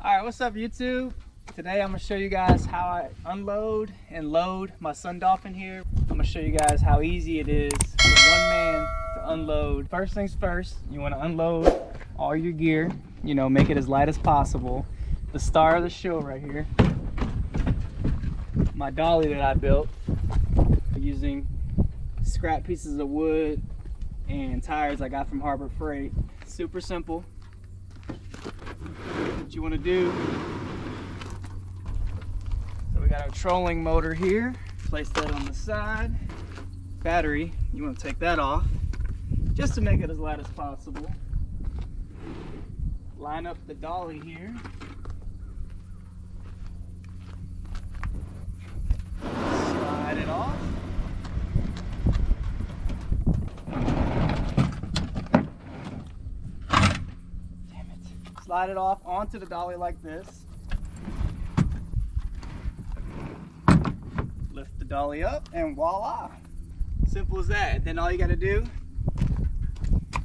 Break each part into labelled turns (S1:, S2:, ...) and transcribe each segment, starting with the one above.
S1: All right, what's up YouTube? Today I'm gonna show you guys how I unload and load my Sun Dolphin here. I'm gonna show you guys how easy it is for one man to unload. First things first, you wanna unload all your gear, you know, make it as light as possible. The star of the show right here, my dolly that I built using scrap pieces of wood and tires I got from Harbor Freight. Super simple. What you want to do, so we got our trolling motor here. Place that on the side. Battery, you want to take that off just to make it as light as possible. Line up the dolly here. Slide it off. Damn it. Slide it off onto the dolly like this. Lift the dolly up and voila. Simple as that. Then all you gotta do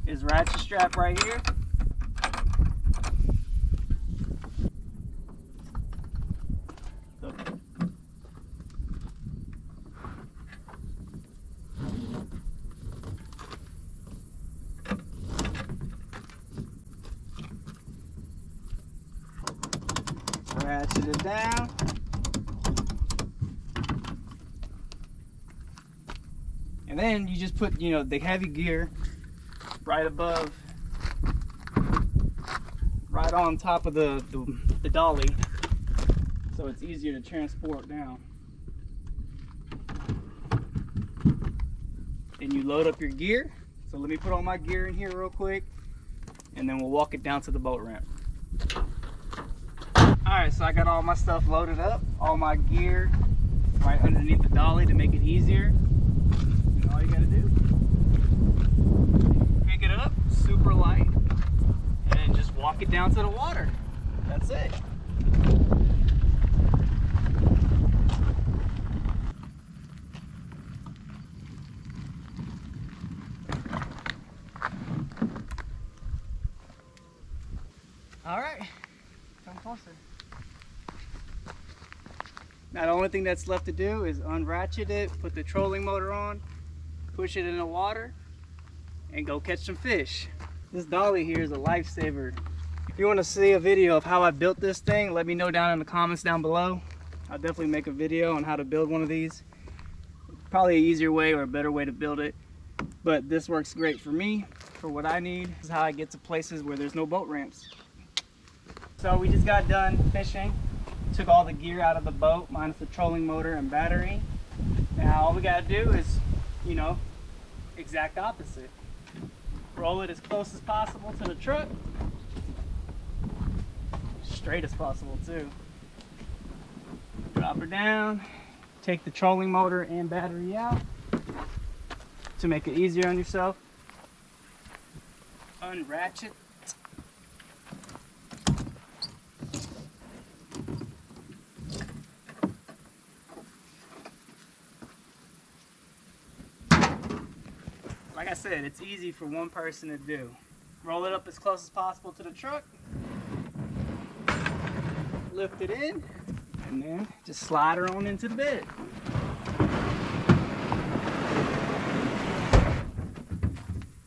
S1: is ratchet strap right here. So- Ratchet it down. And then you just put, you know, the heavy gear right above, right on top of the, the, the dolly. So it's easier to transport down. Then you load up your gear. So let me put all my gear in here real quick and then we'll walk it down to the boat ramp. Alright, so I got all my stuff loaded up, all my gear right underneath the dolly to make it easier. And all you gotta do, pick it up, super light, and just walk it down to the water. That's it. Alright, come closer. Now the only thing that's left to do is unratchet it, put the trolling motor on, push it in the water, and go catch some fish. This dolly here is a lifesaver. If you want to see a video of how I built this thing, let me know down in the comments down below. I'll definitely make a video on how to build one of these. Probably an easier way or a better way to build it. But this works great for me, for what I need. This is how I get to places where there's no boat ramps. So we just got done fishing. Took all the gear out of the boat, minus the trolling motor and battery. Now all we gotta do is, you know, exact opposite. Roll it as close as possible to the truck. Straight as possible too. Drop her down. Take the trolling motor and battery out to make it easier on yourself. Unratchet like I said, it's easy for one person to do. Roll it up as close as possible to the truck. Lift it in, and then just slide her on into the bed.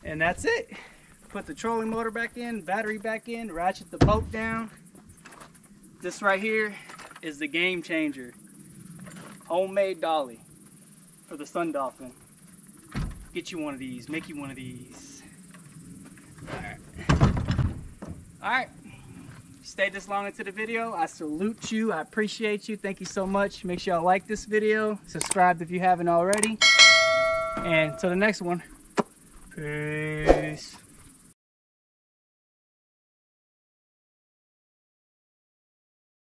S1: And that's it. Put the trolling motor back in, battery back in, ratchet the boat down. This right here is the game changer. Homemade dolly for the Sun Dolphin get you one of these, make you one of these. Alright. Alright. Stayed this long into the video. I salute you. I appreciate you. Thank you so much. Make sure y'all like this video. Subscribe if you haven't already. And till the next one. Peace.